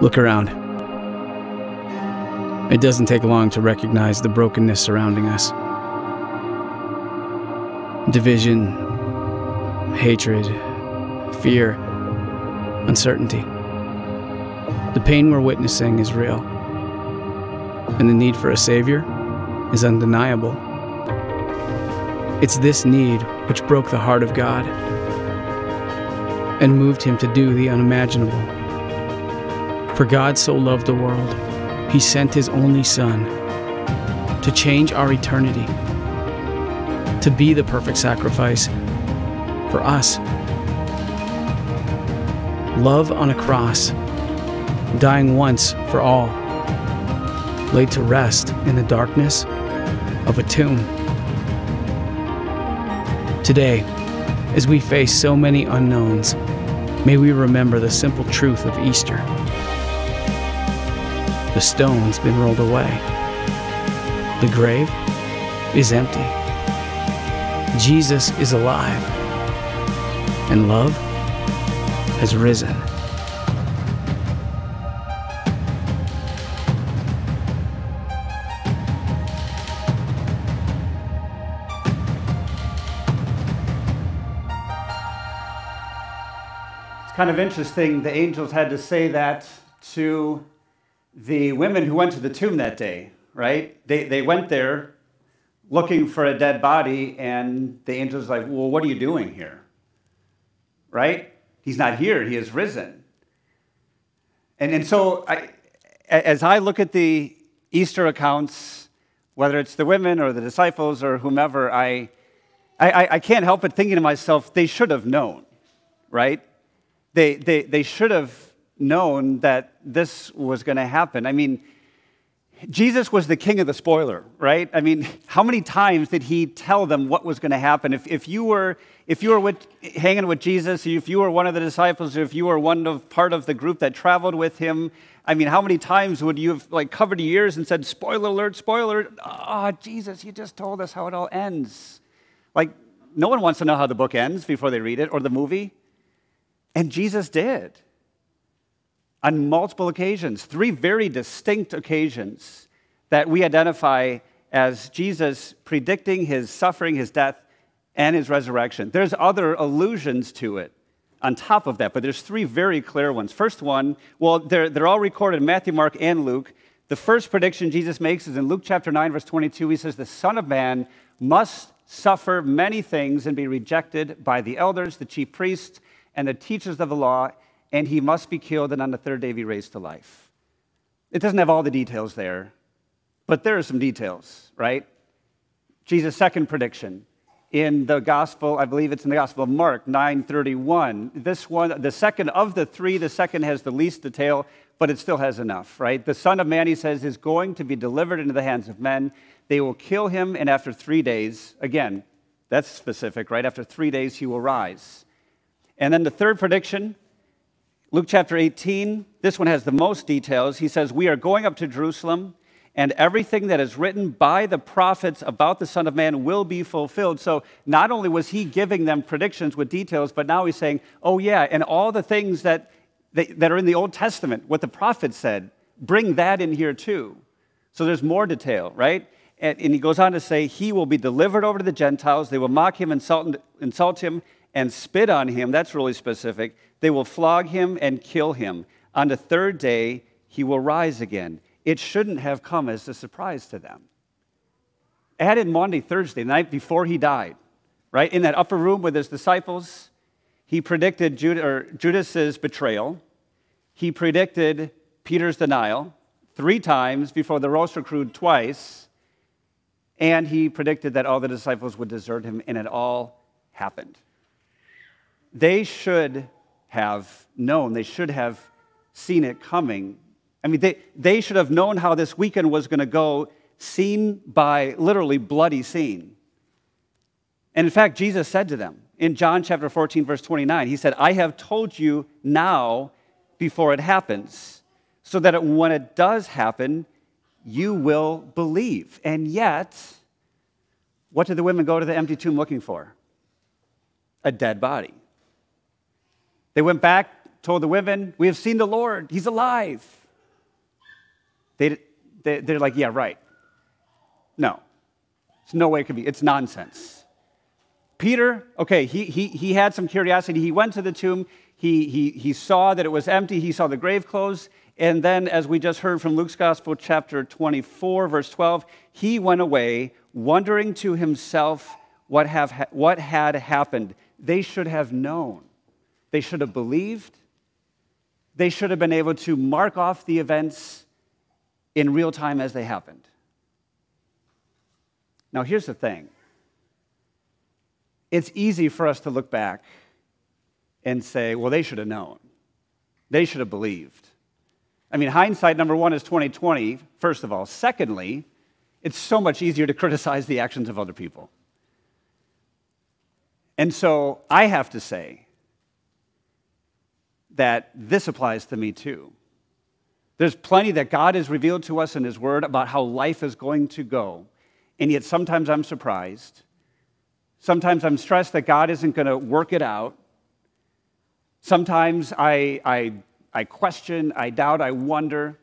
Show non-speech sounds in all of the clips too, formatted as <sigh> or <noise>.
Look around. It doesn't take long to recognize the brokenness surrounding us division, hatred, fear, uncertainty. The pain we're witnessing is real, and the need for a Savior is undeniable. It's this need which broke the heart of God and moved him to do the unimaginable. For God so loved the world, he sent his only Son to change our eternity, to be the perfect sacrifice for us. Love on a cross, dying once for all, laid to rest in the darkness of a tomb. Today, as we face so many unknowns, may we remember the simple truth of Easter. The stone's been rolled away. The grave is empty. Jesus is alive. And love has risen. It's kind of interesting. The angels had to say that to the women who went to the tomb that day, right? They, they went there looking for a dead body, and the angel's like, Well, what are you doing here? Right? He's not here, he has risen. And, and so, I, as I look at the Easter accounts, whether it's the women or the disciples or whomever, I, I, I can't help but thinking to myself, they should have known, right? They, they, they should have known that this was going to happen. I mean, Jesus was the king of the spoiler, right? I mean, how many times did he tell them what was going to happen? If, if you were, if you were with, hanging with Jesus, if you were one of the disciples, if you were one of part of the group that traveled with him, I mean, how many times would you have like covered your ears and said, "Spoiler alert! Spoiler! oh, Jesus, you just told us how it all ends." Like, no one wants to know how the book ends before they read it or the movie, and Jesus did on multiple occasions, three very distinct occasions that we identify as Jesus predicting his suffering, his death, and his resurrection. There's other allusions to it on top of that, but there's three very clear ones. First one, well, they're, they're all recorded in Matthew, Mark, and Luke. The first prediction Jesus makes is in Luke chapter 9, verse 22. He says, The Son of Man must suffer many things and be rejected by the elders, the chief priests, and the teachers of the law, and he must be killed and on the third day be raised to life. It doesn't have all the details there, but there are some details, right? Jesus' second prediction in the gospel, I believe it's in the gospel of Mark 9:31. This one, the second of the three, the second has the least detail, but it still has enough, right? The Son of Man, he says, is going to be delivered into the hands of men. They will kill him, and after three days, again, that's specific, right? After three days, he will rise. And then the third prediction, Luke chapter 18, this one has the most details. He says, We are going up to Jerusalem, and everything that is written by the prophets about the Son of Man will be fulfilled. So not only was he giving them predictions with details, but now he's saying, Oh, yeah, and all the things that, that are in the Old Testament, what the prophets said, bring that in here too. So there's more detail, right? And, and he goes on to say, He will be delivered over to the Gentiles. They will mock him, insult, insult him, and spit on him. That's really specific. They will flog him and kill him. On the third day, he will rise again. It shouldn't have come as a surprise to them. Added Maundy, Thursday, the night before he died, right? In that upper room with his disciples, he predicted Judas's betrayal. He predicted Peter's denial three times before the rooster crowed twice. And he predicted that all the disciples would desert him, and it all happened. They should have known, they should have seen it coming. I mean, they, they should have known how this weekend was going to go, scene by literally bloody scene. And in fact, Jesus said to them in John chapter 14, verse 29, He said, I have told you now before it happens, so that when it does happen, you will believe. And yet, what did the women go to the empty tomb looking for? A dead body. They went back told the women, We have seen the Lord, he's alive. They, they, they're like, Yeah, right. No, there's no way it could be. It's nonsense. Peter, okay, he, he, he had some curiosity. He went to the tomb. He, he, he saw that it was empty. He saw the grave clothes. And then, as we just heard from Luke's Gospel, chapter 24, verse 12, he went away, wondering to himself what, have, what had happened. They should have known. They should have believed. They should have been able to mark off the events in real time as they happened. Now, here's the thing it's easy for us to look back and say, well, they should have known. They should have believed. I mean, hindsight number one is 2020, first of all. Secondly, it's so much easier to criticize the actions of other people. And so I have to say that this applies to me too. There's plenty that God has revealed to us in His Word about how life is going to go. And yet sometimes I'm surprised. Sometimes I'm stressed that God isn't going to work it out. Sometimes I, I, I question, I doubt, I wonder,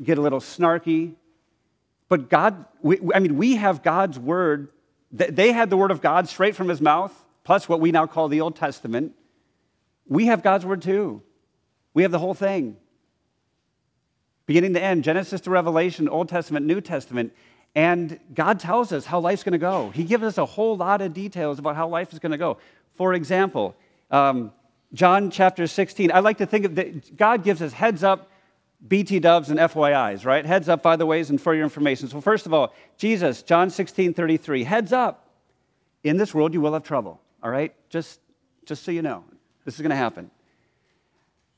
get a little snarky. But God, we, I mean, we have God's word. They had the word of God straight from his mouth, plus what we now call the Old Testament. We have God's word too. We have the whole thing. Beginning to end, Genesis to Revelation, Old Testament, New Testament. And God tells us how life's going to go. He gives us a whole lot of details about how life is going to go. For example, um, John chapter 16, I like to think of that God gives us heads up, BT dubs, and FYIs, right? Heads up, by the ways, and for your information. So, first of all, Jesus, John 16, 33, heads up. In this world, you will have trouble, all right? Just, just so you know, this is going to happen.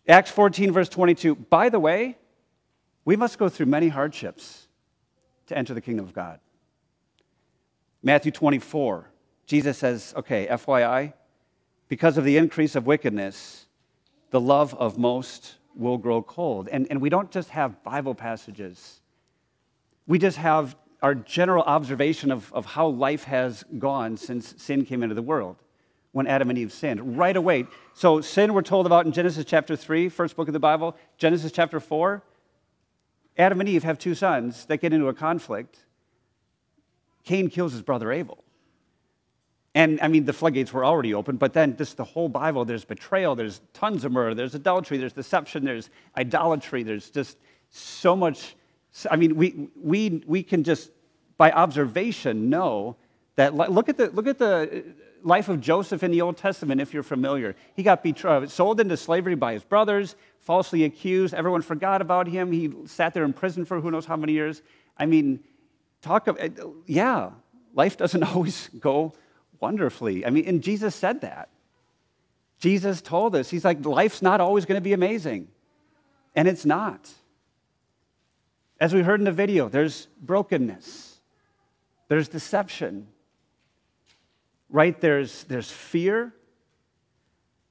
Acts 14, verse 22, by the way, we must go through many hardships to enter the kingdom of God. Matthew 24, Jesus says, okay, FYI, because of the increase of wickedness, the love of most will grow cold. And, and we don't just have Bible passages, we just have our general observation of, of how life has gone since sin came into the world when Adam and Eve sinned. Right away. So, sin we're told about in Genesis chapter 3, first book of the Bible, Genesis chapter 4. Adam and Eve have two sons that get into a conflict. Cain kills his brother Abel. And I mean, the floodgates were already open, but then just the whole Bible there's betrayal, there's tons of murder, there's adultery, there's deception, there's idolatry, there's just so much. I mean, we, we, we can just, by observation, know that. Look at the, look at the life of Joseph in the Old Testament, if you're familiar. He got betrayed, uh, sold into slavery by his brothers, falsely accused. Everyone forgot about him. He sat there in prison for who knows how many years. I mean, talk of, uh, yeah, life doesn't <laughs> always go wonderfully. I mean, and Jesus said that. Jesus told us, He's like, life's not always going to be amazing. And it's not. As we heard in the video, there's brokenness, there's deception, right? There's, there's fear,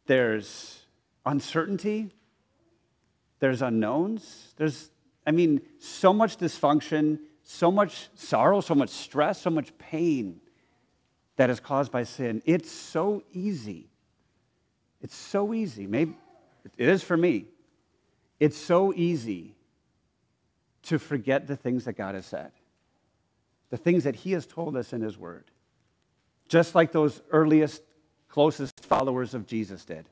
there's uncertainty, there's unknowns. There's, I mean, so much dysfunction, so much sorrow, so much stress, so much pain that is caused by sin. It's so easy. It's so easy. Maybe it is for me. It's so easy to forget the things that God has said, the things that He has told us in His Word, just like those earliest, closest followers of Jesus did.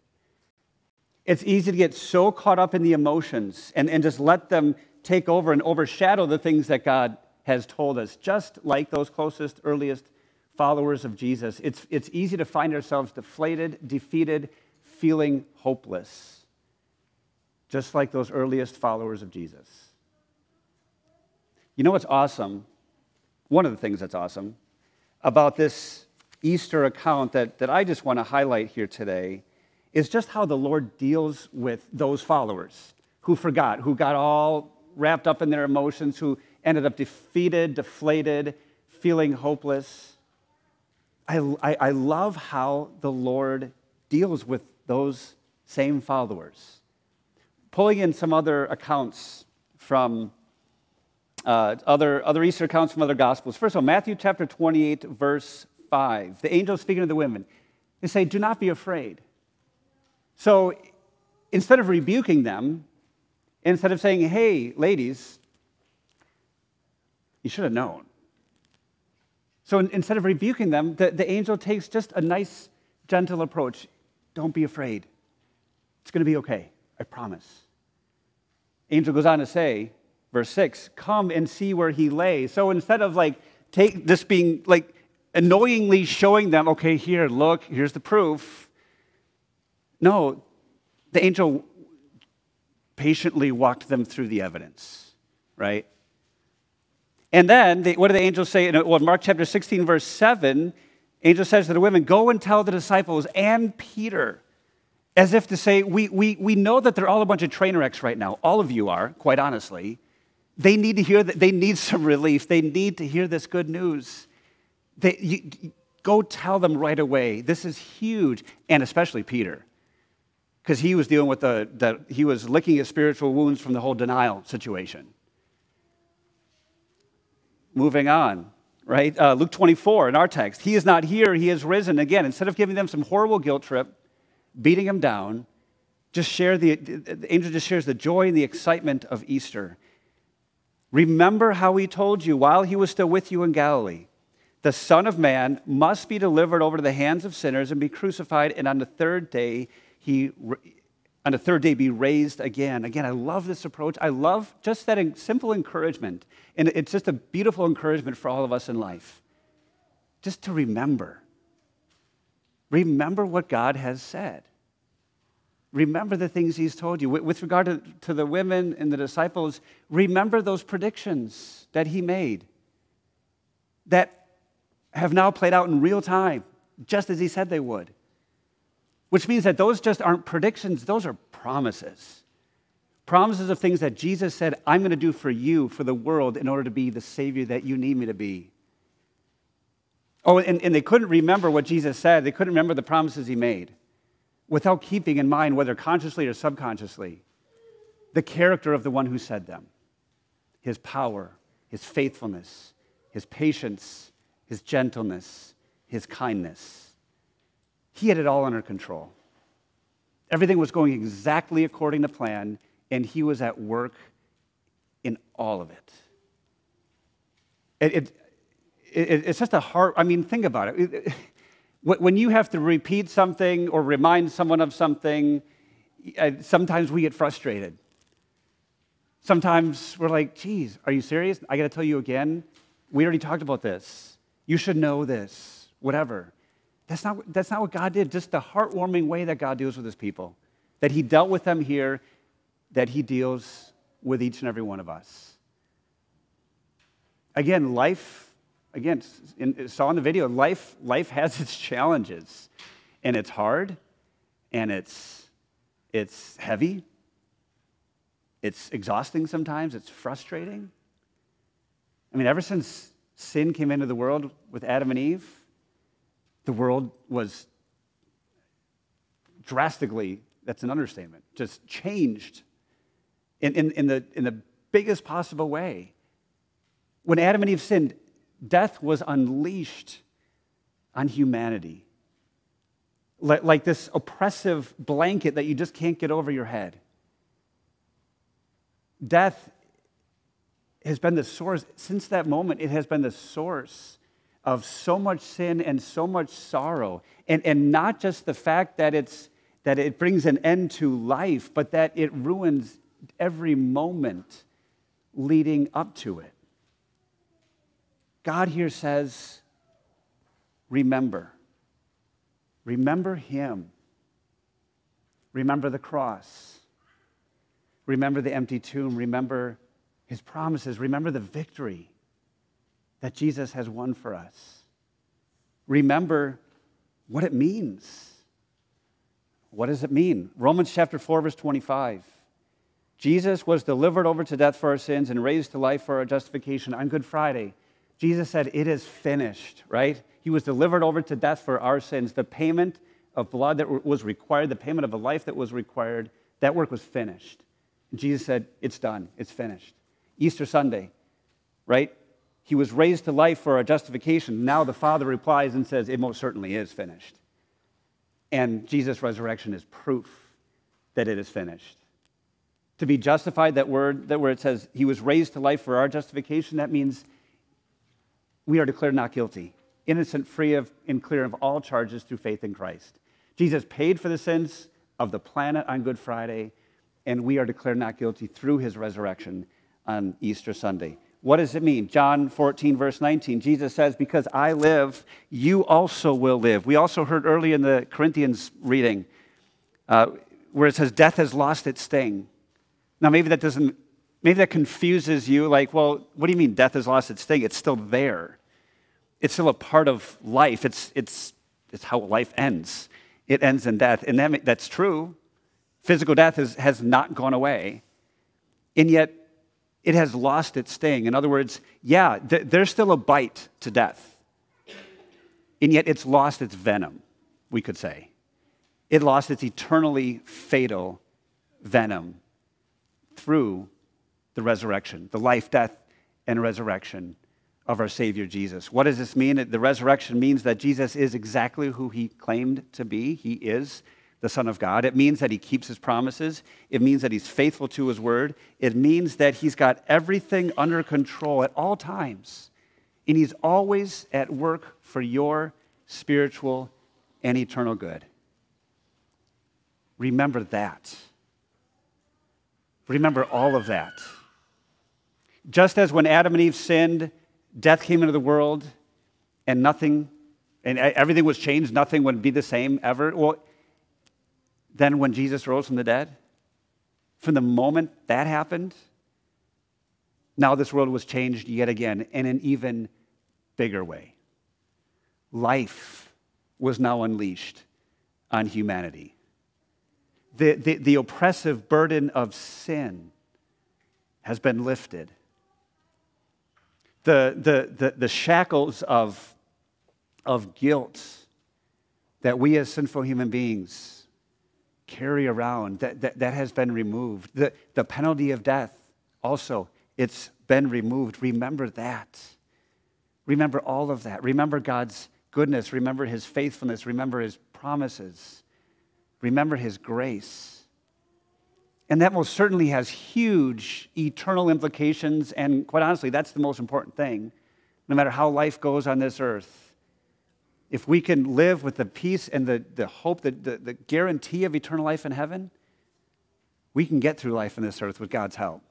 It's easy to get so caught up in the emotions and, and just let them take over and overshadow the things that God has told us, just like those closest, earliest followers of Jesus, it's, it's easy to find ourselves deflated, defeated, feeling hopeless, just like those earliest followers of Jesus. You know what's awesome? One of the things that's awesome about this Easter account that, that I just want to highlight here today is just how the Lord deals with those followers who forgot, who got all wrapped up in their emotions, who ended up defeated, deflated, feeling hopeless. I, I, I love how the Lord deals with those same followers. Pulling in some other accounts from uh, other, other Easter accounts from other Gospels. First of all, Matthew chapter 28, verse 5. The angel speaking to the women, they say, Do not be afraid. So instead of rebuking them, instead of saying, hey, ladies, you should have known. So instead of rebuking them, the, the angel takes just a nice, gentle approach. Don't be afraid. It's going to be okay. I promise. Angel goes on to say, verse 6, come and see where he lay. So instead of like take this being like annoyingly showing them, okay, here, look, here's the proof. No, the angel patiently walked them through the evidence, right? And then, what do the angels say? In, well, Mark chapter 16, verse 7, angel says to the women, Go and tell the disciples and Peter, as if to say, we, we, we know that they're all a bunch of train wrecks right now. All of you are, quite honestly. They need to hear that, they need <laughs> some relief. They need to hear this good news. They, you, go tell them right away. This is huge, and especially Peter because he was dealing with the, the, he was licking his spiritual wounds from the whole denial situation. Moving on, right? Uh, Luke 24 in our text. He is not here, he has risen. Again, instead of giving them some horrible guilt trip, beating them down, just share the, the angel just shares the joy and the excitement of Easter. Remember how he told you while he was still with you in Galilee. The Son of Man must be delivered over to the hands of sinners and be crucified, and on the third day he on the third day be raised again. Again, I love this approach. I love just that simple encouragement. And it's just a beautiful encouragement for all of us in life. Just to remember. Remember what God has said. Remember the things He's told you. With regard to, the women and the disciples, remember those predictions that He made that have now played out in real time, just as He said they would which means that those just aren't predictions, those are promises. Promises of things that Jesus said, I'm going to do for you, for the world, in order to be the Savior that you need me to be. Oh, and, and they couldn't remember what Jesus said, they couldn't remember the promises he made without keeping in mind, whether consciously or subconsciously, the character of the one who said them his power, his faithfulness, his patience, his gentleness, his kindness. He had it all under control. Everything was going exactly according to plan, and he was at work in all of it. It, it, it it's just a hard, I mean, think about it. When you have to repeat something or remind someone of something, sometimes we get frustrated. Sometimes we're like, geez, are you serious? I got to tell you again. We already talked about this. You should know this, whatever. That's not, that's not what God did, just the heartwarming way that God deals with his people. That he dealt with them here, that he deals with each and every one of us. Again, life, again, in, saw in the video, life, life <laughs> has its challenges. And it's hard, and it's, it's heavy, it's exhausting sometimes, it's frustrating. I mean, ever since sin came into the world with Adam and Eve, the world was drastically, that's an understatement, just changed in, in, in, the, in the biggest possible way. When Adam and Eve sinned, death was unleashed on humanity. Like, like this oppressive blanket that you just can't get over your head. Death has been the source, since that moment, it has been the source of so much sin and so much sorrow. And, and not just the fact that, it's, that it brings an end to life, but that it ruins every moment leading up to it. God here says, remember. Remember Him. Remember the cross. Remember the empty tomb. Remember His promises. Remember the victory that Jesus has won for us. Remember what it means. What does it mean? Romans chapter 4, verse 25. Jesus was delivered over to death for our sins and raised to life for our justification on Good Friday. Jesus said, It is finished, right? He was delivered over to death for our sins. The payment of blood that was required, the payment of a life that was required, that work was finished. And Jesus said, It's done, it's finished. Easter Sunday, right? He was raised to life for our justification. Now the Father replies and says, It most certainly is finished. And Jesus' resurrection is proof that it is finished. To be justified, that word, that where it says he was raised to life for our justification, that means we are declared not guilty, innocent, free of, and clear of all charges through faith in Christ. Jesus paid for the sins of the planet on Good Friday, and we are declared not guilty through his resurrection on Easter Sunday. What does it mean? John 14, verse 19. Jesus says, Because I live, you also will live. We also heard early in the Corinthians reading uh, where it says, Death has lost its sting. Now, maybe that doesn't, maybe that confuses you. Like, well, what do you mean death has lost its sting? It's still there, it's still a part of life. It's, it's, it's how life ends. It ends in death. And that, that's true. Physical death is, has not gone away. And yet, it has lost its sting. In other words, yeah, th- there's still a bite to death. And yet, it's lost its venom, we could say. It lost its eternally fatal venom through the resurrection, the life, death, and resurrection of our Savior Jesus. What does this mean? The resurrection means that Jesus is exactly who he claimed to be. He is the Son of God. It means that he keeps his promises. It means that he's faithful to his word. It means that he's got everything under control at all times. And he's always at work for your spiritual and eternal good. Remember that. Remember all of that. Just as when Adam and Eve sinned, death came into the world and nothing, and everything was changed, nothing would be the same ever. Well, then when Jesus rose from the dead, from the moment that happened, now this world was changed yet again in an even bigger way. Life was now unleashed on humanity the, the, the oppressive burden of sin has been lifted. The, the, the, the shackles of, of guilt that we as sinful human beings carry around, that, that, that has been removed. The, the penalty of death, also, it's been removed. Remember that. Remember all of that. Remember God's goodness. Remember his faithfulness. Remember his promises. Remember his grace. And that most certainly has huge eternal implications. And quite honestly, that's the most important thing. No matter how life goes on this earth, if we can live with the peace and the, the hope, the, the, the guarantee of eternal life in heaven, we can get through life on this earth with God's help.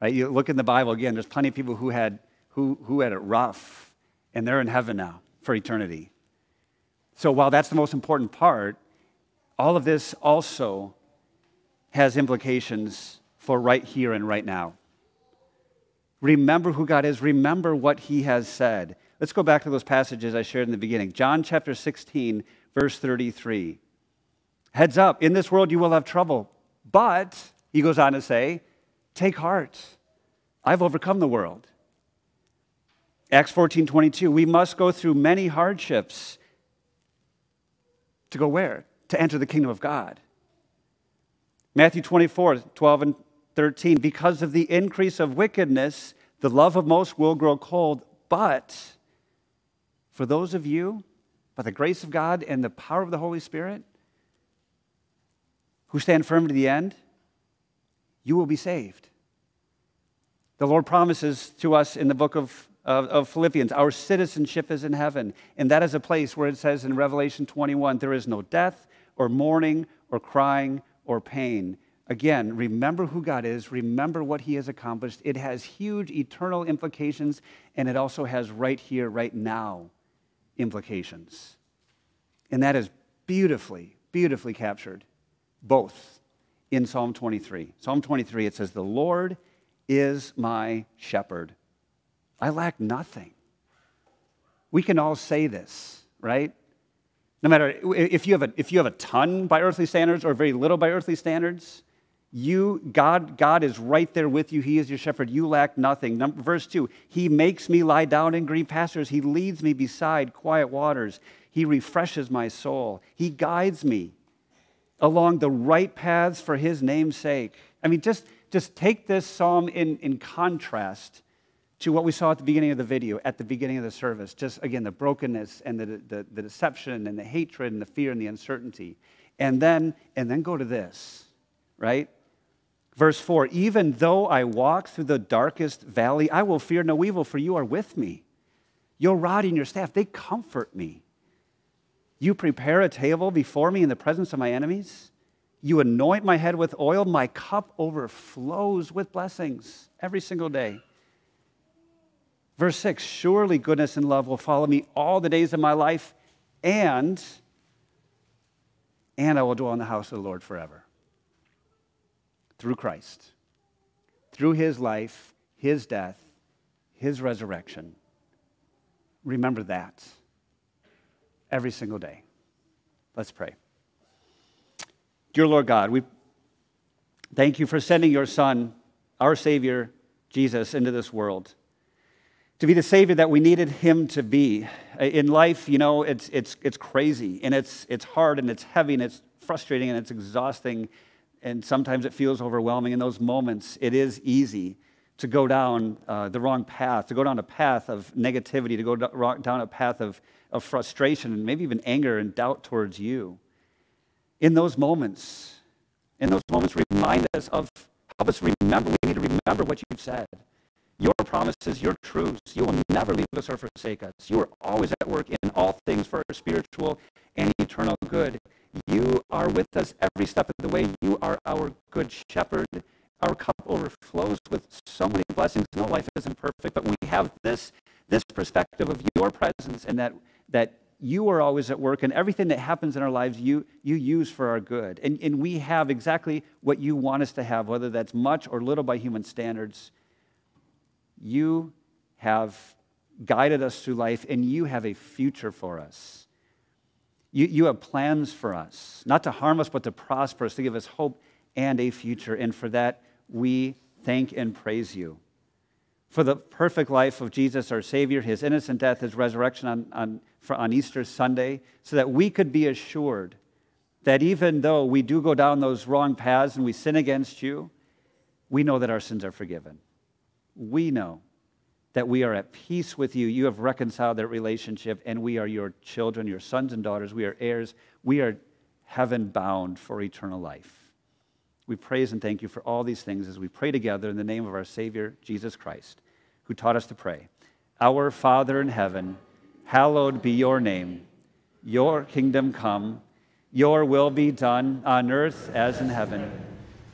Right? You look in the Bible again, there's plenty of people who had, who, who had it rough, and they're in heaven now for eternity. So while that's the most important part, all of this also has implications for right here and right now. Remember who God is, remember what He has said. Let's go back to those passages I shared in the beginning. John chapter 16, verse 33. Heads up, in this world you will have trouble, but, he goes on to say, take heart. I've overcome the world. Acts 14, 22. We must go through many hardships to go where? to enter the kingdom of God. Matthew 24, 12 and 13. Because of the increase of wickedness, the love of most will grow cold. But for those of you, by the grace of God and the power of the Holy Spirit, who stand firm to the end, you will be saved. The Lord promises to us in the book of, of, of, Philippians, our citizenship is in heaven. And that is a place where it says in Revelation 21 there is no death, or mourning or crying or pain. Again, remember who God is, remember what He has accomplished. It has huge eternal implications, and it also has right here, right now implications. And that is beautifully, beautifully captured, both in Psalm 23. Psalm 23, it says, The Lord is my shepherd. I lack nothing. We can all say this, right? No matter if you have a, if you have a ton by earthly standards or very little by earthly standards, you, God, God is right there with you. He is your shepherd. You lack nothing. Number, verse 2 He makes me lie down in green pastures. He leads me beside quiet waters. He refreshes my soul. He guides me along the right paths for His name's sake. I mean, just, just take this psalm in, in contrast to what we saw at the beginning of the video, at the beginning of the service. Just again, the brokenness and the, the, the, deception and the hatred and the fear and the uncertainty. And then, and then go to this, right? Verse 4 Even though I walk through the darkest valley, I will fear no evil, for you are with me. Your rod and your staff, they comfort me. You prepare a table before me in the presence of my enemies. You anoint my head with oil. My cup overflows with blessings every single day. Verse 6 Surely goodness and love will follow me all the days of my life, and, and I will dwell in the house of the Lord forever. Through Christ, through his life, his death, his resurrection. Remember that every single day. Let's pray. Dear Lord God, we thank you for sending your Son, our Savior, Jesus, into this world to be the Savior that we needed him to be. Uh, in life, you know, it's, it's, it's crazy and it's, it's hard and it's heavy and it's frustrating and it's exhausting and sometimes it feels overwhelming. In those moments, it is easy to go down uh, the wrong path, to go down a path of negativity, to go down a path of, of frustration and maybe even anger and doubt towards you. In those moments, in those moments, remind us of, help us remember, we need to remember what you've said. Your promises, your truths, you will never leave us or forsake us. You are always at work in all things for our spiritual and eternal good. You are with us every step of the way. You are our good shepherd. Our cup overflows with so many blessings. No life isn't perfect, but we have this, this perspective of your presence and that, that you are always at work, and everything that happens in our lives, you, you use for our good. And, and we have exactly what you want us to have, whether that's much or little by human standards. You have guided us through life, and you have a future for us. You, you have plans for us, not to harm us, but to prosper us, to give us hope and a future. And for that, we thank and praise you. For the perfect life of Jesus, our Savior, his innocent death, his resurrection on, on, on Easter Sunday, so that we could be assured that even though we do go down those wrong paths and we sin against you, we know that our sins are forgiven we know that we are at peace with you. You have reconciled that relationship, and we are your children, your sons and daughters. We are heirs. We are heaven bound for eternal life. We praise and thank you for all these things as we pray together in the name of our Savior, Jesus Christ, who taught us to pray. Our Father in heaven, hallowed be your name. Your kingdom come, your will be done on earth as in heaven.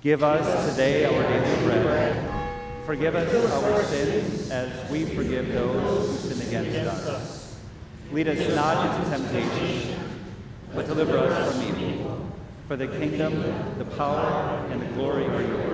Give us today our daily bread Forgive us our sins as we forgive those who sin against us. Lead us not into temptation, but deliver us from evil. For the kingdom, the power, and the glory are yours